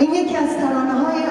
این یکی از ترانه های